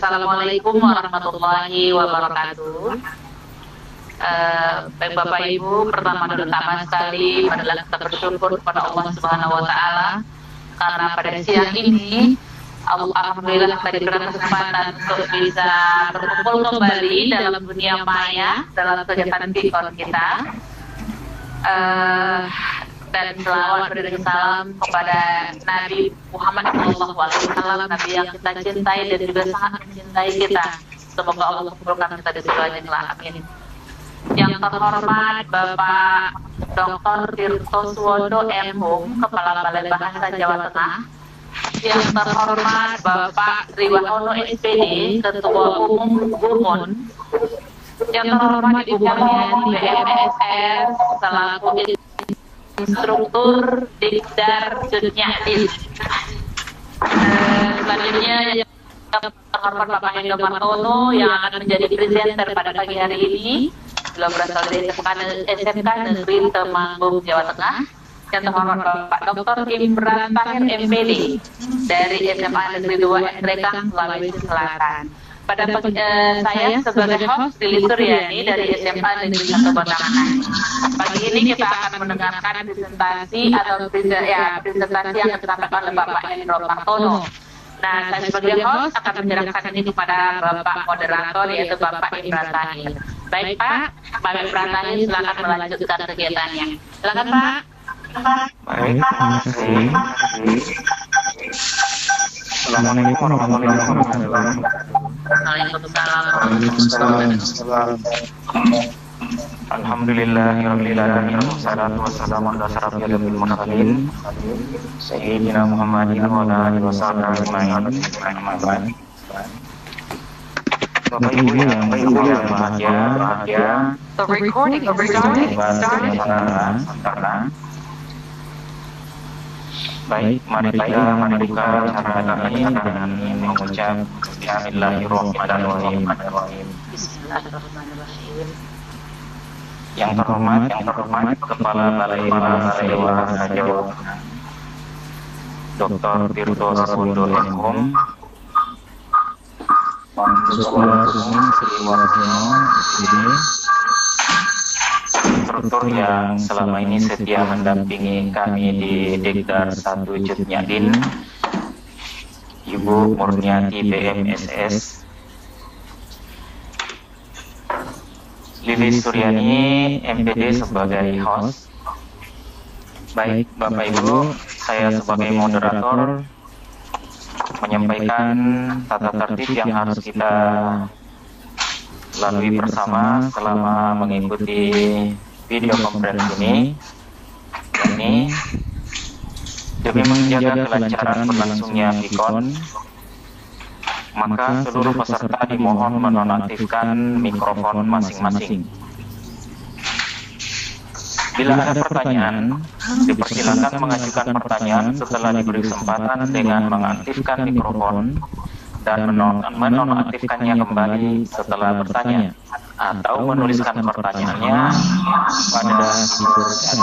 Assalamualaikum warahmatullahi wabarakatuh. Uh, baik Bapak Ibu, pertama dan utama sekali adalah kita bersyukur kepada Allah Subhanahu wa taala karena pada siang ini Alhamdulillah kita diberikan kesempatan untuk bisa berkumpul kembali dalam dunia maya dalam kegiatan Bikon kita. Uh, dan selawat dan salam kepada Nabi Muhammad SAW, Nabi yang kita cintai dan juga sangat mencintai kita. Semoga Allah kabulkan kita di segalanya amin. Yang terhormat Bapak Dr. Tirto Suwodo M. Hum, Kepala Balai Bahasa Jawa Tengah. Yang terhormat Bapak Riwahono SPD, Ketua Umum Gumun. Yang terhormat Ibu Mulyani BMSR, selaku instruktur Dikdar Jurnyatin. Uh, selanjutnya yang terhormat Bapak Hendo Martono yang akan menjadi presenter pada pagi hari ini beliau berasal dari SMK, SMK Negeri Temanggung Jawa Tengah yang terhormat Bapak Dr. Imran Tahir MPD dari SMA Negeri 2 Endrekang Sulawesi Selatan pada uh, saya sebagai host Lili Suryani dari SMA Negeri 1 Batangan. Pagi ini kita akan mendengarkan presentasi atau ya, presentasi yang disampaikan oleh Bapak Hendro Martono. Nah, saya sebagai host akan menyerahkan ini kepada Bapak moderator yaitu Bapak Imran Tahir. Baik Pak, Bapak Imran Tahir silakan melanjutkan kegiatannya. Silakan Pak. Baik, terima kasih. Assalamualaikum warahmatullahi wabarakatuh. Waalaikumsalam. Alhamdulillahirrahmanirrahim sahbihi Bapak Ibu yang baik yang bahagia, bahagia. The recording started. Started. Baik, mari kita membuka cara kami dengan mengucap Bismillahirrahmanirrahim. Yang terhormat, yang terhormat Kepala Balai Bahasa Jawa Dr. Tirto Sundo Enhum Ketua Umum Sri Warjono SPD instruktur yang selama ini setia mendampingi kami di Dekdar 1 Jutnyadin, Ibu Murniati BMSS, Lili Suryani MPD sebagai host. Baik Bapak Ibu, saya sebagai moderator menyampaikan tata tertib yang harus kita lalui bersama selama mengikuti video conference ini. ini. Demi menjaga kelancaran berlangsungnya Vicon maka seluruh peserta dimohon menonaktifkan mikrofon masing-masing. Bila ada pertanyaan, dipersilakan mengajukan pertanyaan setelah diberi kesempatan dengan mengaktifkan mikrofon dan menonaktifkannya kembali setelah bertanya atau menuliskan pertanyaannya pada fitur chat.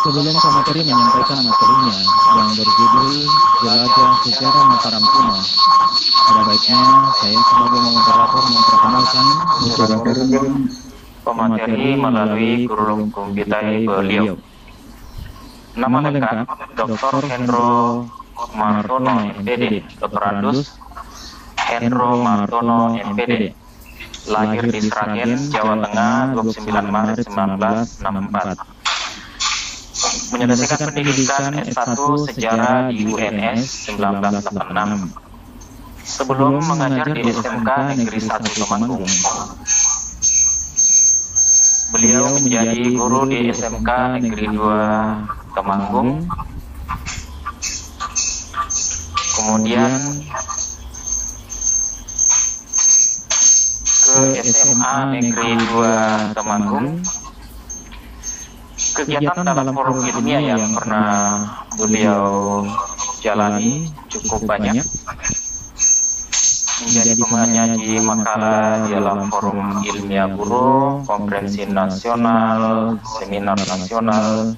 Sebelum materi menyampaikan materinya yang berjudul Jelajah Sejarah Mataram Kuno, pada baiknya saya sebagai moderator memperkenalkan pemateri melalui guru hukum kita beliau. Nama lengkap Dr. Hendro Martono MPD, Dr. Andus Hendro Martono MPD lahir di Sragen, Jawa Tengah 29 Maret 1964 menyelesaikan pendidikan S1 Sejarah di UNS 1986 sebelum mengajar di SMK Negeri 1 Temanggung. Beliau menjadi guru di SMK Negeri 2 Temanggung. Kemudian ke SMA Negeri 2 Temanggung. Kegiatan dalam forum ilmiah yang pernah beliau jalani cukup banyak. Menjadi penyanyi makalah dalam forum ilmiah guru, konferensi nasional, seminar nasional,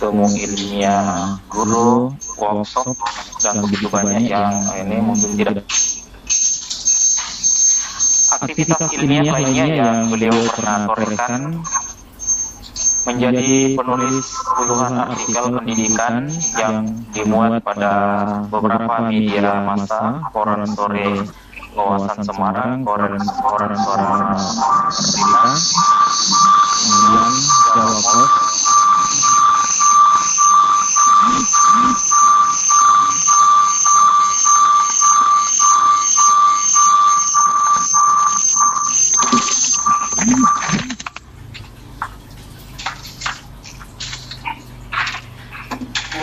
temu ilmiah guru, workshop dan begitu banyak yang ini mungkin tidak aktivitas ilmiah lainnya yang beliau pernah torehkan menjadi penulis puluhan artikel pendidikan yang dimuat pada beberapa media massa, koran sore Wawasan Semarang, koran koran sore. Merdeka, kemudian Jawa Post,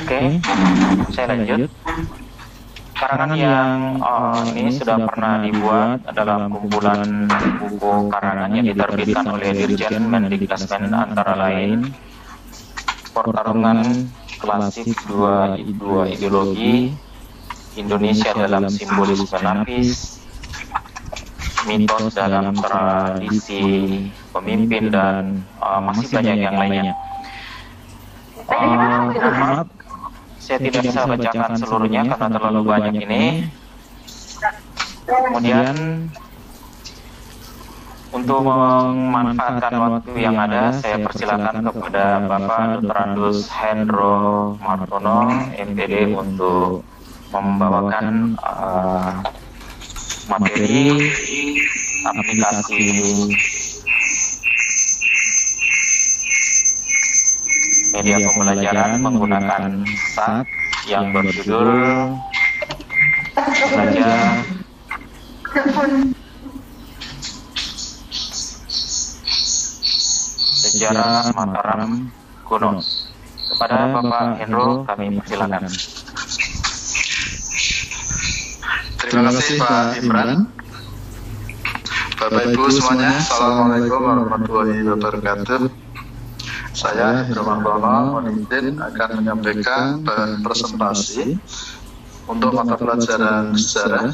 Oke, saya lanjut. Karangan yang uh, ini sudah pernah dibuat dalam kumpulan buku karangan yang diterbitkan oleh Dirjen Mendikbudrismen antara lain pertarungan klasik dua, dua ideologi Indonesia dalam simbolisme napis mitos dalam tradisi pemimpin dan uh, masih banyak yang lainnya. Uh, maaf, saya tidak bisa bacakan seluruhnya karena terlalu banyak ini. Kemudian untuk memanfaatkan waktu yang ada, saya persilakan kepada Bapak Dr. Andus Hendro Martono, MPD, untuk membawakan uh, materi aplikasi media pembelajaran menggunakan SAT yang berjudul Belajar Sejarah Mataram Kuno. Kepada Bapak Hendro kami persilakan. Terima kasih Pak Imran. Bapak Ibu semuanya, Assalamualaikum warahmatullahi wabarakatuh. Saya Herman Bono Monitin akan menyampaikan presentasi untuk mata pelajaran sejarah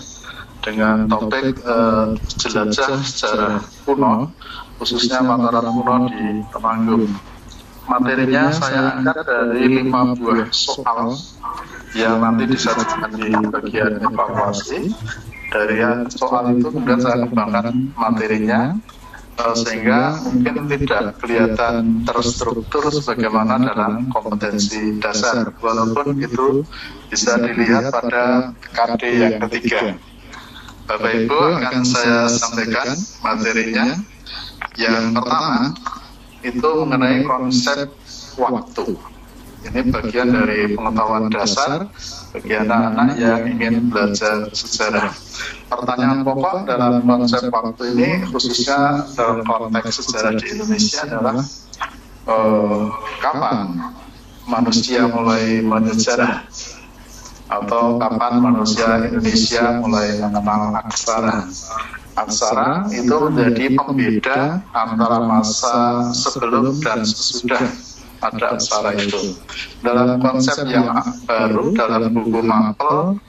dengan topik uh, jelajah sejarah kuno, khususnya Mataram kuno di Temanggung. Materinya saya angkat dari lima buah soal yang nanti disajikan di bagian evaluasi. Dari soal itu kemudian saya kembangkan materinya sehingga mungkin tidak kelihatan terstruktur sebagaimana dalam kompetensi dasar. walaupun itu bisa dilihat pada KD yang ketiga. Bapak Ibu akan saya sampaikan materinya. yang pertama itu mengenai konsep waktu. Ini bagian dari pengetahuan dasar bagi anak-anak yang ingin belajar sejarah. Pertanyaan pokok dalam konsep waktu ini khususnya dalam konteks sejarah di Indonesia adalah uh, kapan manusia mulai menyejarah atau kapan manusia Indonesia mulai mengenal aksara. Aksara itu menjadi pembeda antara masa sebelum dan sesudah ada aksara itu. Dalam konsep yang baru dalam buku Mapel,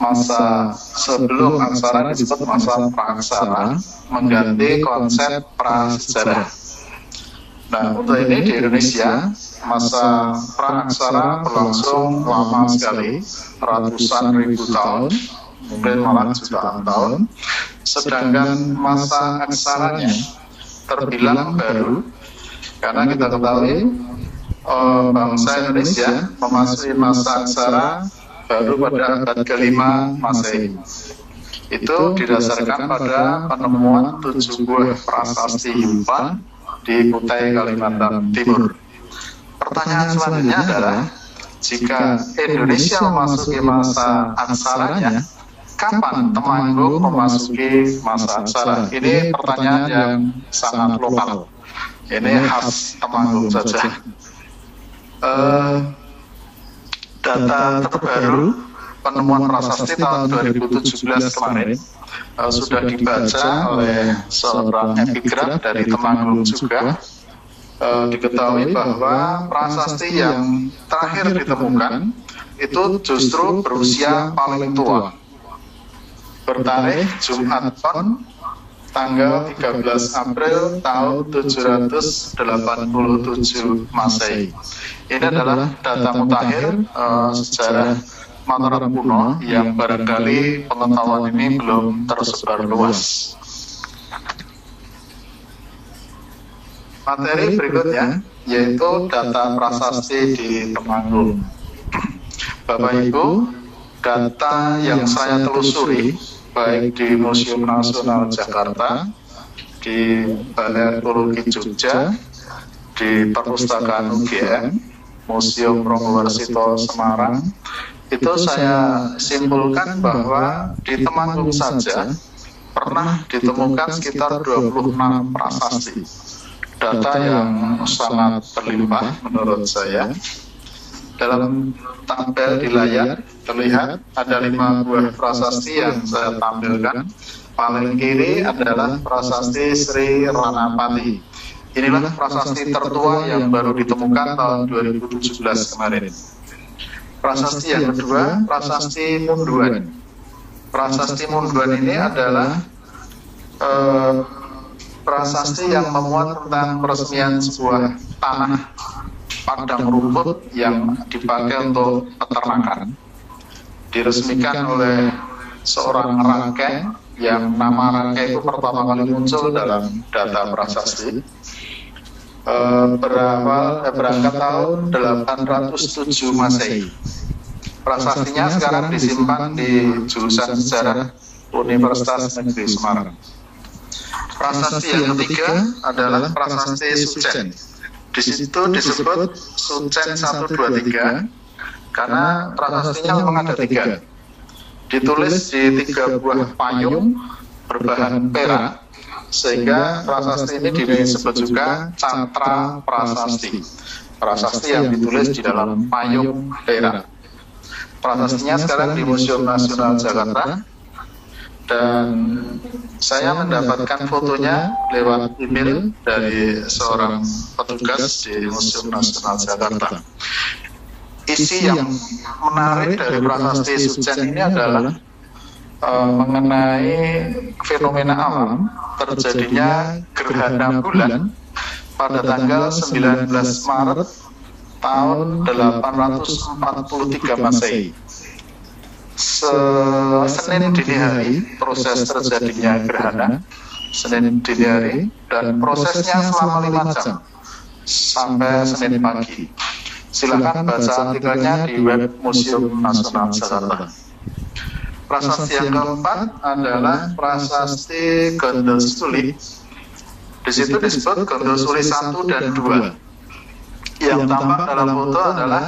masa sebelum aksara disebut masa praksara mengganti konsep prasejarah. Nah, untuk ini di Indonesia, masa praksara berlangsung lama sekali, ratusan ribu tahun, mungkin malah jutaan tahun. Sedangkan masa aksaranya terbilang baru, karena kita ketahui uh, bangsa Indonesia memasuki masa aksara baru pada abad kelima Masehi. Itu didasarkan pada penemuan tujuh buah prasasti Himpan di Kutai Kalimantan Timur. Pertanyaan selanjutnya adalah, jika Indonesia memasuki masa aksaranya, kapan Temanggung memasuki masa aksara? Ini pertanyaan yang sangat lokal. Ini khas Temanggung saja. Uh, data terbaru penemuan prasasti tahun 2017 kemarin uh, sudah dibaca oleh seorang epigraf dari Temanggung juga. Uh, diketahui bahwa prasasti yang terakhir ditemukan itu justru berusia paling tua. Bertarikh Jumat Pon tanggal 13 April tahun 787 Masehi. Ini adalah data mutakhir uh, sejarah Mataram kuno yang barangkali pengetahuan ini belum tersebar luas. Materi berikutnya yaitu data prasasti di Temanggung. Bapak Ibu, data yang saya telusuri baik di Museum Nasional Jakarta, di Balai Arkeologi Jogja, di Perpustakaan UGM, Museum Warsito Semarang, itu saya simpulkan bahwa di Temanggung saja pernah ditemukan sekitar 26 prasasti data yang sangat berlimpah menurut saya. Dalam tampil di layar terlihat ada lima buah prasasti yang saya tampilkan. Paling kiri adalah prasasti Sri Ranapati. Inilah prasasti tertua yang baru ditemukan tahun 2017 kemarin. Prasasti yang kedua, prasasti Munduan. Prasasti Munduan ini adalah uh, prasasti yang memuat tentang peresmian sebuah tanah padang rumput yang dipakai untuk peternakan. diresmikan oleh seorang rangkai yang nama rangkai itu pertama kali muncul dalam data prasasti. uh, berawal eh, berangkat tahun? 807 Masehi. Prasastinya sekarang disimpan di jurusan sejarah Universitas Negeri Semarang. Prasasti yang ketiga adalah prasasti Sucen. Di situ disebut Sucen 123 karena prasastinya memang ada tiga. Ditulis di tiga buah payung berbahan perak sehingga prasasti ini disebut juga Catra Prasasti. Prasasti yang ditulis di dalam payung perak. Prasastinya sekarang di Museum Nasional Jakarta dan saya mendapatkan fotonya lewat email dari seorang petugas di Museum Nasional Jakarta. Isi yang menarik dari prasasti Sucen ini adalah uh, mengenai fenomena alam terjadinya gerhana bulan pada tanggal 19 Maret tahun 843 Masehi Senin dini hari proses terjadinya gerhana Senin dini hari dan prosesnya selama lima jam sampai Senin pagi. Silakan baca artikelnya di web Museum Nasional Jakarta. Prasasti yang keempat adalah prasasti Gondol Suli. Di situ disebut Suli 1 dan 2. Yang tampak dalam foto adalah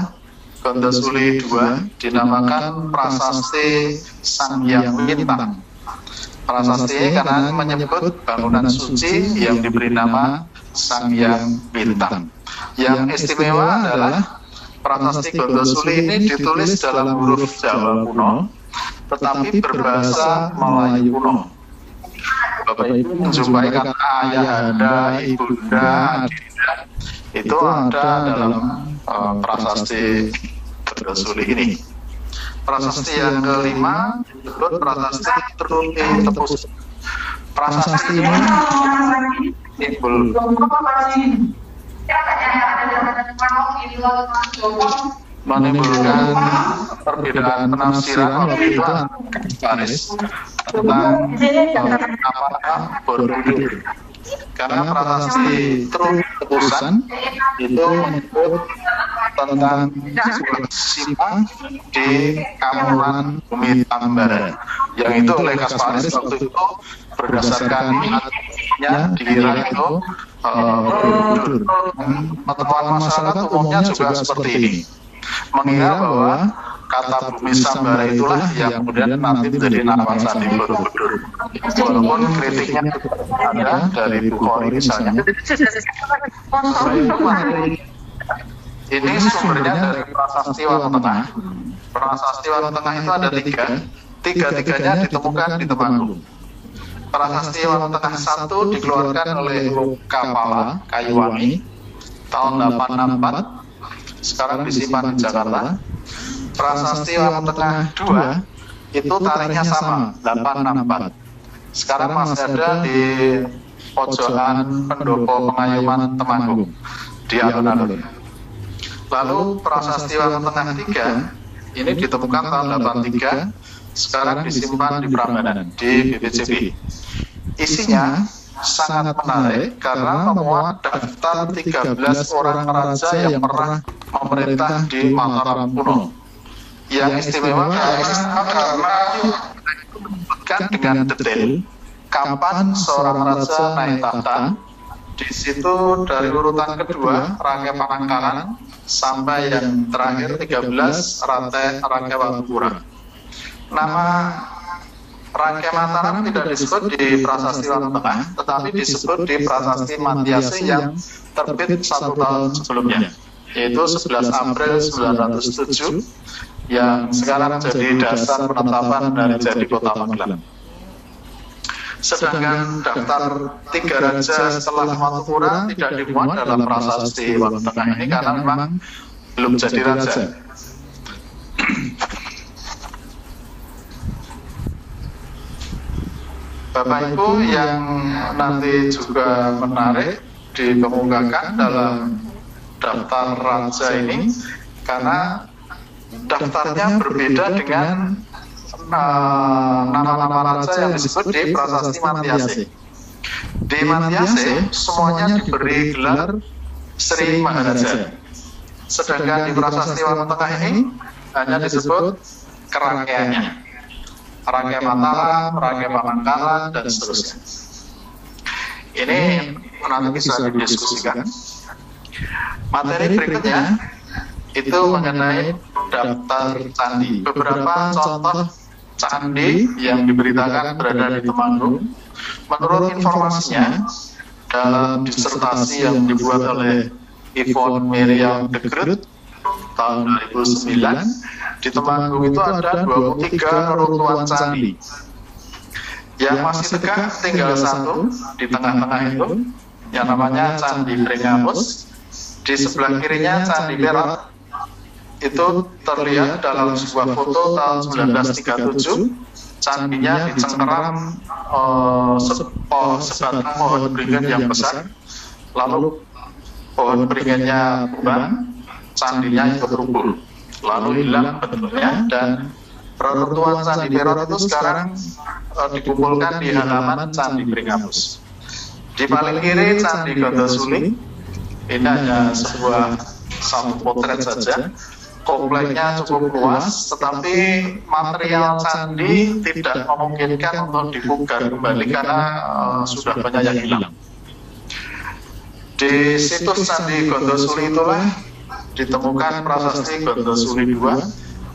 Gondosuli II dinamakan prasasti Sang Yang Bintang. Prasasti karena menyebut bangunan suci yang diberi nama Sang Yang Bintang. Yang istimewa adalah prasasti Gondosuli ini ditulis dalam huruf Jawa kuno, tetapi berbahasa Melayu kuno. Bapak Ibu menjumpai kata ayahanda, ibunda, adinda, itu ada dalam uh, prasasti Rasuli ini. Prasasti yang kelima disebut prasasti Truti Tepus. Prasasti ini timbul. Menimbulkan perbedaan penafsiran waktu itu. Paris tentang apa Borobudur karena prasasti terus tebusan itu menyebut tentang sebuah di Kamulan Bumi Tambara yang itu oleh Kasparis waktu itu berdasarkan niatnya dikira itu Borobudur. Pengetahuan masyarakat umumnya juga seperti ini mengira bahwa kata bumi Sambara itulah yang kemudian nanti menjadi nama Sandi Borobudur. Walaupun kritiknya ada dari Bukhari misalnya. Ini sumbernya dari prasasti Wang Tengah. Prasasti Wang Tengah itu ada tiga. Tiga-tiganya ditemukan di Temanggung. Prasasti Wang Tengah satu dikeluarkan oleh Kapala Kayuwangi tahun 864 sekarang disimpan di Jakarta. Prasasti Wang Tengah 2 itu tariknya sama, 864. sekarang masih ada di pojokan pendopo pengayuman Temanggung di alun-alun. Lalu prasasti Wayang Tengah 3 ini ditemukan tahun 83, sekarang disimpan di Prambanan di BPCB. Isinya sangat menarik karena memuat daftar 13 orang raja yang pernah memerintah di Mataram kuno. Yang istimewa karena karena menyebutkan dengan detail kapan seorang raja naik tahta. Di situ dari urutan kedua Rangga Panangkaran sampai yang terakhir 13 Rate Rangga Wabura. Nama Rangka Mataram tidak disebut di Prasasti Wayang Tengah, tetapi disebut di Prasasti Matiasi yang terbit satu tahun sebelumnya, yaitu 11 April 1907, yang sekarang jadi dasar penetapan dari jadi kota Magelang. Sedangkan daftar tiga raja setelah Matupura tidak dimuat dalam prasasti Wayang Tengah ini karena memang belum jadi raja. Bapak Ibu yang nanti juga menarik dikemukakan dalam daftar raja ini karena daftarnya berbeda dengan uh, nama-nama raja yang disebut di prasasti Matiase. Di Matiase semuanya diberi gelar Sri Maharaja. Sedangkan di prasasti Wayang Tengah ini hanya disebut kerangkaiannya. Rangkai Mataram, Rangkai Pamangkalan, dan seterusnya. Ini nanti bisa didiskusikan. Materi berikutnya itu mengenai daftar candi. Beberapa contoh candi yang diberitakan berada di Temanggung. Menurut informasinya, dalam disertasi yang dibuat oleh Yvonne Miriam de Groot tahun 2009, di Temanggung itu ada 23 reruntuhan candi. Yang masih tegak tinggal satu di tengah-tengah itu, yang namanya Candi Pringamus. Di sebelah kirinya Candi Perak. Itu terlihat dalam sebuah foto tahun 1937. Candinya dicengkeram uh, sebatang pohon beringin yang besar. Lalu pohon beringinnya tumbang, candinya ikut rubuh lalu hilang bentuknya dan reruntuhan Candi Teror itu sekarang uh, dikumpulkan di halaman Candi Pringapus. Di paling kiri Candi Gandasuli, ini hanya sebuah satu potret saja. Kompleknya cukup luas, tetapi material candi tidak memungkinkan untuk dibuka kembali karena uh, sudah banyak yang hilang. Di situs Candi Gondosuli itulah ditemukan prasasti Gondosuli II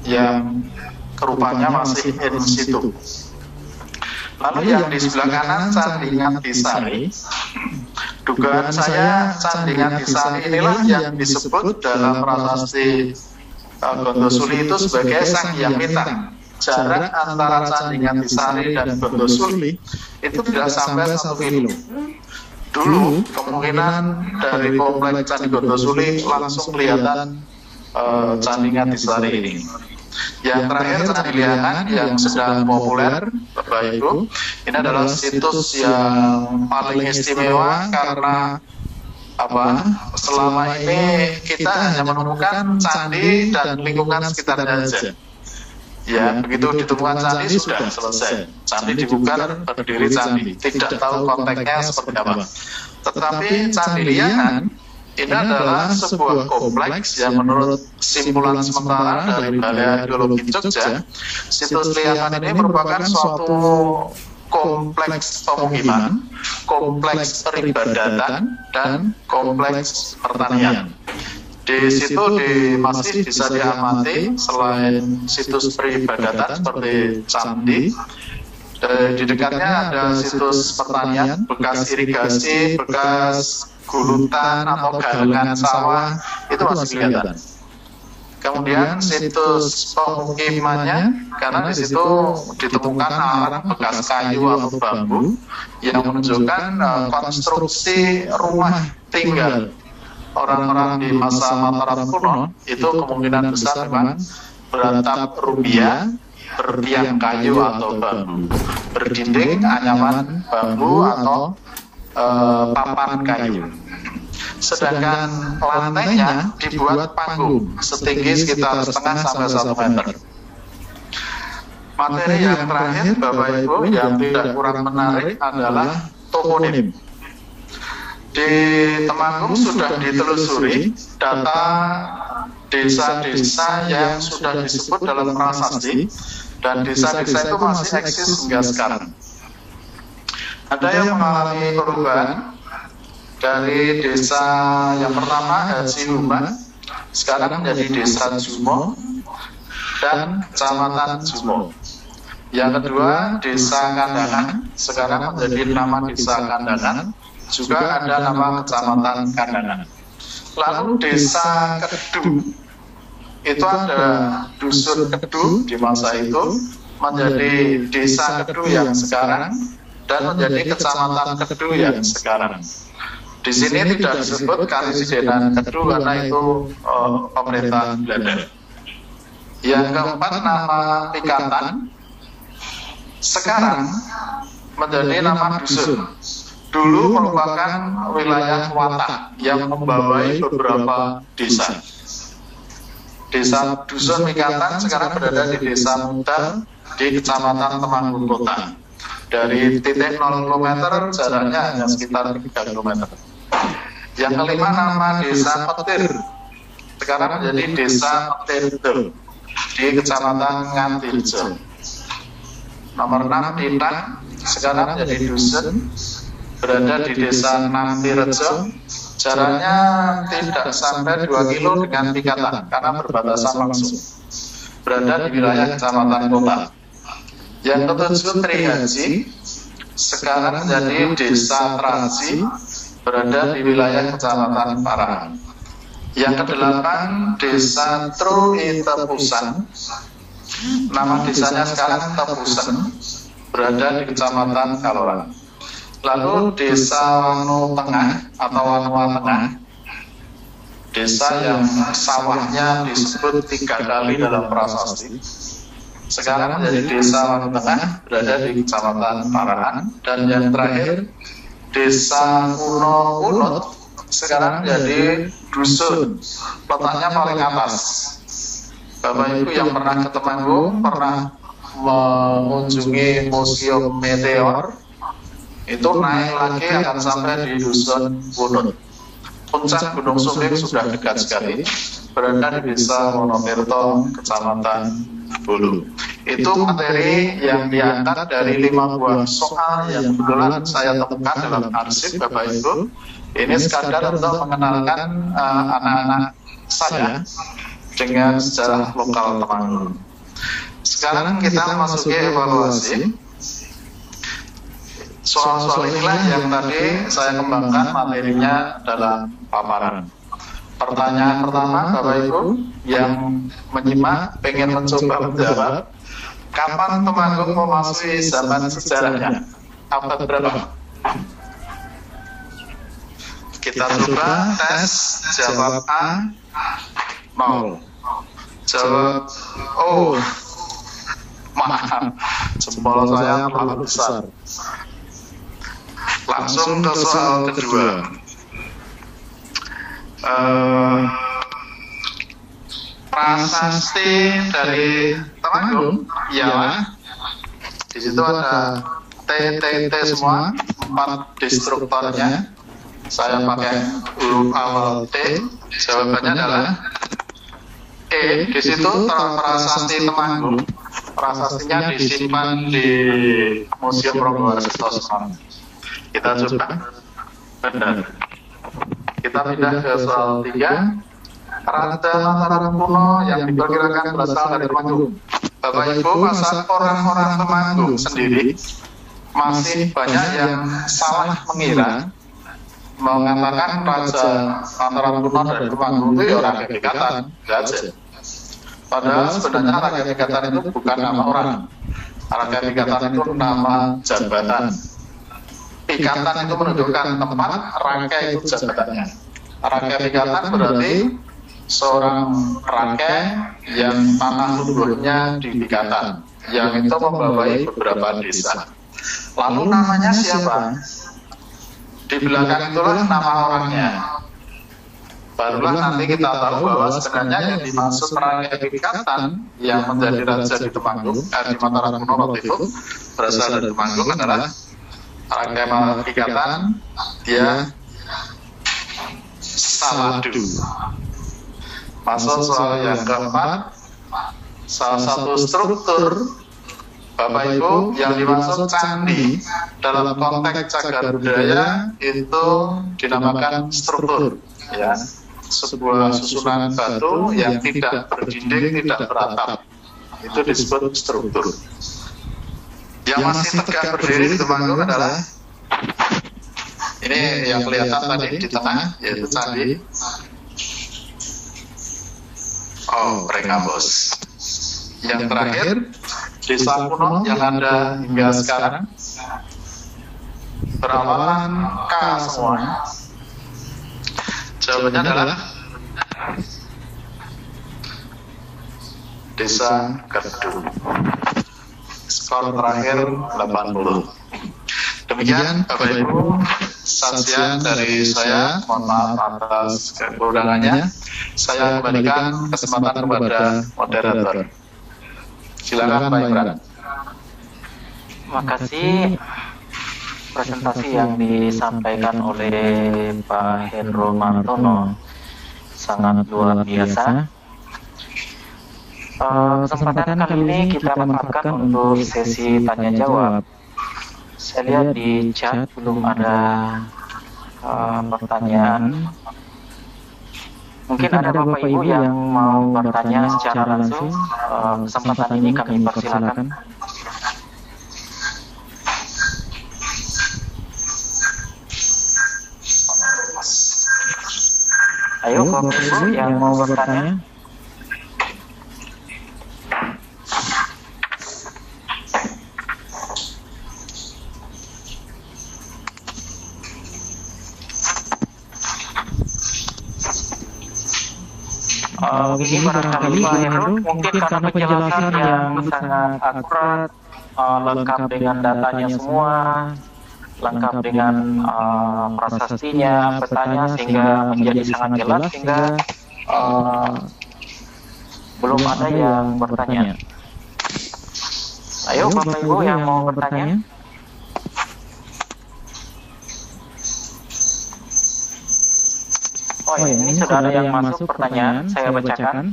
yang kerupanya masih in situ. Lalu yang di sebelah kanan Candingan Disari, dugaan saya Candingan Disari inilah yang disebut dalam prasasti Gondosuli itu sebagai Sang Hyang Mitang. Jarak antara Candingan Disari dan Gondosuli itu tidak sampai satu kilo. Dulu kemungkinan dari komplek Candi Gondosuli langsung kelihatan uh, Candingan Disari ini. Yang terakhir Candi Liangan yang sedang populer, Bapak Ibu, ini adalah situs yang paling istimewa karena apa? Selama ini kita hanya menemukan candi dan lingkungan sekitarnya saja. Ya, begitu ditemukan candi sudah selesai. Candi dibuka berdiri candi, tidak tahu konteksnya seperti apa. Tetapi candi liangan ini adalah sebuah kompleks yang menurut simpulan sementara dari Balai Arkeologi Jogja, situs liangan ini merupakan suatu kompleks pemukiman, kompleks peribadatan, dan kompleks pertanian. Di situ di masih bisa diamati selain situs peribadatan seperti candi, di dekatnya ada situs pertanian, bekas irigasi, bekas gulutan atau galengan sawah. itu masih kelihatan. Kemudian situs pemukimannya, karena di situ ditemukan arang bekas kayu atau bambu yang menunjukkan uh, konstruksi rumah tinggal orang-orang di masa Mataram kuno itu kemungkinan besar memang beratap rubia bertiang kayu atau bambu, berdinding anyaman bambu atau eh, papan kayu. Sedangkan lantainya dibuat panggung setinggi sekitar setengah sampai satu meter. Materi yang terakhir, Bapak Ibu, yang tidak kurang menarik adalah toponim. Di Temanggung sudah ditelusuri data desa-desa yang sudah disebut dalam prasasti dan desa-desa itu masih eksis hingga sekarang. Ada yang mengalami perubahan dari desa yang pertama Haji Huma, sekarang menjadi desa Jumo dan kecamatan Jumo. Yang kedua desa Kandangan, sekarang menjadi nama desa Kandangan, juga ada nama kecamatan Kandangan. Lalu desa Kedu, itu ada dusun Kedu di masa itu menjadi desa Kedu yang sekarang dan menjadi kecamatan Kedu yang sekarang. Di sini tidak disebut Karisidenan Kedu karena itu uh, pemerintahan Belanda. Yang keempat nama Pikatan sekarang menjadi nama dusun. Dulu merupakan wilayah watak yang membawai beberapa desa. Desa Dusun Mikatan sekarang berada di Desa Muda di Kecamatan Temanggung Kota. Dari titik 0 km jaraknya hanya sekitar 3 km. Yang kelima nama Desa Petir. Sekarang menjadi Desa Petir di Kecamatan Ngantijo. Nomor 6 Ditang sekarang menjadi dusun berada di desa Nantirejo jaraknya tidak sampai 2 kilo dengan Pikatan karena berbatasan langsung. berada di wilayah kecamatan kota. Yang ketujuh Trihaji sekarang menjadi desa Traji berada di wilayah kecamatan Parahan yang kedelapan desa Truitepusan Nama desanya sekarang Tebusen, berada di Kecamatan Kaloran. Lalu Desa Wano Tengah atau Wanua Tengah, desa yang sawahnya disebut tiga kali dalam prasasti. Sekarang menjadi Desa Wano Tengah, berada di Kecamatan Parahan. Dan yang terakhir, Desa Kuno Unut, sekarang menjadi Dusun, letaknya paling atas. Bapak Ibu yang pernah ke Temanggung, pernah mengunjungi Museum Meteor, itu naik lagi akan sampai di Dusun Bunut. Puncak Gunung Sumbing sudah dekat sekali, berada di Desa Wonotirto, Kecamatan Bulu. Itu materi yang diangkat dari lima buah soal yang kebetulan saya temukan dalam arsip Bapak Ibu. Ini sekadar untuk mengenalkan anak-anak uh, saya dengan sejarah lokal Temanggung. Sekarang kita masuki evaluasi. Soal-soal inilah yang tadi saya kembangkan materinya dalam paparan. Pertanyaan pertama, Bapak Ibu yang menyimak pengen mencoba menjawab, kapan Temanggung memasuki zaman sejarahnya? Abad berapa? Kita coba tes jawab A nol. Jawab oh maaf, jempol saya terlalu besar. Langsung ke soal kedua. Uh, prasasti dari Temanggung, ya. Di situ ada TTT semua, empat destruktornya. Saya pakai huruf awal T. Jawabannya adalah E. Di situ prasasti Temanggung. Prasastinya disimpan di Museum Probolinggo Semarang. Kita coba. Benar. Kita pindah ke soal tiga. Raja Mataram kuno yang diperkirakan berasal dari Temanggung. Bapak Ibu, masa orang-orang Temanggung sendiri masih banyak yang salah mengira mengatakan Raja Mataram kuno dari Temanggung itu orang kedekatan, saja. Padahal sebenarnya Raja Kedekatan itu bukan nama orang. Raja Kedekatan itu nama jabatan. Ikatan itu menunjukkan tempat, rangka itu jabatannya. Rangka ikatan berarti seorang rangka yang tanah luhurnya di ikatan. yang itu membawahi beberapa desa. Lalu namanya siapa? Di belakang itulah nama orangnya. Barulah nanti kita tahu bahwa sebenarnya yang dimaksud Rangga Pikatan yang menjadi raja di Temanggung, eh, di Mataram kuno waktu itu berasal dari Temanggung adalah Rangga Pikatan, dia Saladu. Masuk soal yang keempat, salah satu struktur Bapak Ibu yang dimaksud candi dalam konteks cagar budaya itu dinamakan struktur ya. Sebuah susunan batu yang tidak berdinding tidak beratap. itu disebut struktur yang masih tegak berdiri di Temanggung adalah ini yang kelihatan tadi di tengah yaitu candi oh mereka bos. yang terakhir desa kuno yang ada hingga sekarang. berawalan K semua. Jawabannya adalah Desa Gerdu. Skor terakhir 80. Demikian Bapak Ibu, saksian dari saya. Mohon maaf atas kekurangannya. Saya kembalikan kesempatan kepada moderator. Silakan Pak Imran. Terima kasih presentasi yang disampaikan oleh Pak Hendro Martono sangat luar biasa. Uh, kesempatan kali ini kita manfaatkan untuk sesi tanya jawab. Saya lihat di chat belum ada uh, pertanyaan. Mungkin ada Bapak Ibu yang mau bertanya secara langsung. Uh, kesempatan ini kami persilakan. Ayo Bapak Ibu yang mau bertanya. Uh, ini barangkali Pak Heru mungkin karena penjelasan yang sangat akurat, uh, lengkap dengan datanya semua, lengkap dengan uh, prasastinya, petanya sehingga menjadi sangat jelas sehingga uh, belum ada yang bertanya. Ayo Bapak Ibu yang mau bertanya. Oh, ya, ini, sudah ada yang masuk pertanyaan, saya bacakan.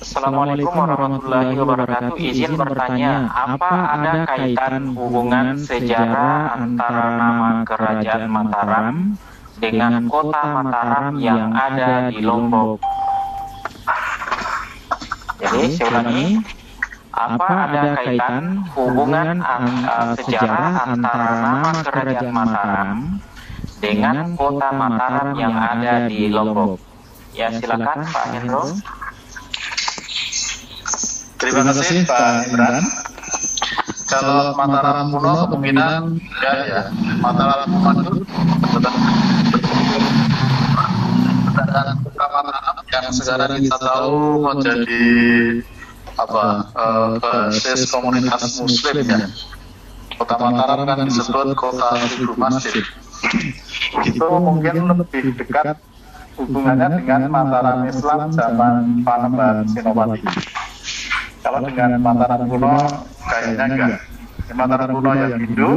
Assalamualaikum warahmatullahi wabarakatuh. Izin bertanya, apa ada kaitan hubungan sejarah antara nama kerajaan Mataram dengan kota Mataram yang ada di Lombok? Jadi, saya ulangi, apa ada kaitan hubungan uh, sejarah antara nama kerajaan Mataram dengan kota Mataram yang ada di Lombok? Ya, silakan Pak Hendro. Terima kasih Pak Imran. Kalau Mataram kuno kemungkinan ya ya Mataram kuno dan kota Mataram yang sekarang kita tahu menjadi apa uh, basis komunitas Muslim ya. Kota Mataram kan disebut kota Ibu Masjid. Itu mungkin lebih dekat hubungannya dengan Mataram Islam zaman Panembahan Senopati. Kalau dengan Mataram kuno kayaknya enggak. Mataram kuno yang Hindu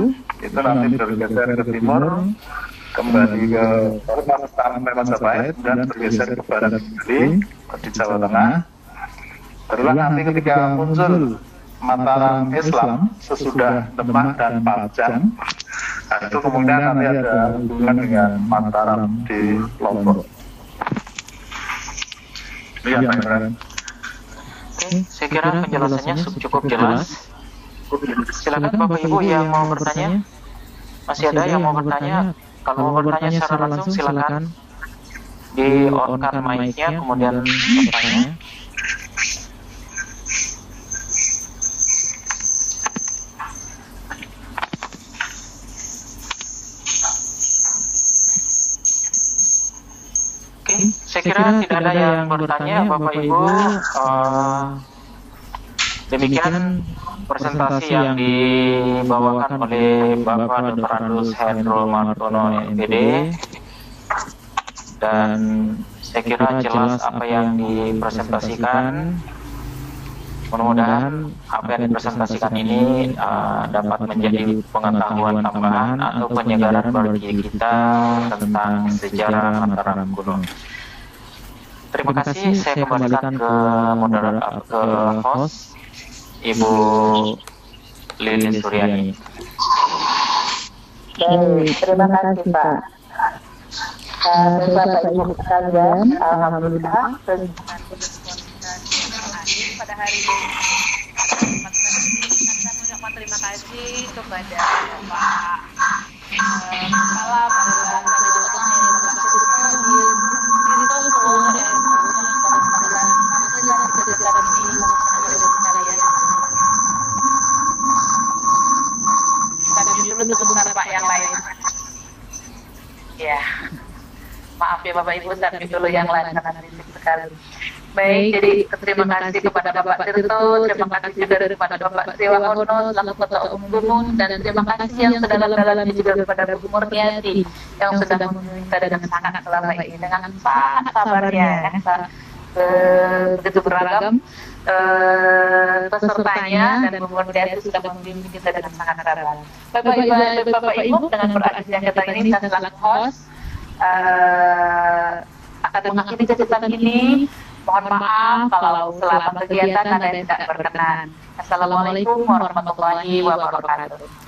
itu nanti bergeser ke timur kembali ke Mataram Majapahit dan bergeser ke barat kembali di Jawa Tengah. Barulah nanti ketika muncul Mataram Islam sesudah Demak dan Pajan, nah, itu kemudian nanti ada hubungan dengan Mataram di Lombok. Iya, Pak Imran. Oke, saya kira penjelasannya cukup jelas. Silakan Bapak Ibu yang mau bertanya. Masih ada yang mau bertanya? Kalau mau bertanya secara langsung silakan di on-kan mic-nya kemudian bertanya. Oke, saya kira tidak ada yang bertanya, Bapak Ibu. Uh, demikian presentasi yang dibawakan oleh Bapak Dr. Andus Hendro Martono MPD dan saya kira jelas apa yang dipresentasikan mudah-mudahan apa yang dipresentasikan ini uh, dapat menjadi pengetahuan tambahan atau penyegaran bagi kita tentang sejarah Mataram kuno. Terima kasih, saya kembalikan ke moderator ke host Ibu Lilin Suryani. Baik, terima kasih Pak. Uh, Bapak Ibu sekalian, Alhamdulillah pada hari ini. Mengucapkan terima kasih kepada Kepala Pak lain. Ya, maaf ya Bapak Ibu, tapi dulu yang lain karena sekali. Baik, jadi terima kasih kepada Bapak Tirto, terima kasih juga kepada Bapak Dewakono, selaku Ketua Umum Gunung, dan terima kasih yang sedalam-dalamnya juga kepada Bu Murniati yang sudah memenuhi kita dengan sangat selama ini dengan sangat sabarnya, ya, begitu beragam uh, pesertanya dan Bu Murniati sudah membimbing kita dengan sangat sabar. Bapak Ibu, Bapak Ibu dengan yang kita ini saya selaku host uh, akan mengakhiri kegiatan ini Mohon maaf kalau selama kegiatan ada yang tidak berkenan. Assalamualaikum warahmatullahi wabarakatuh.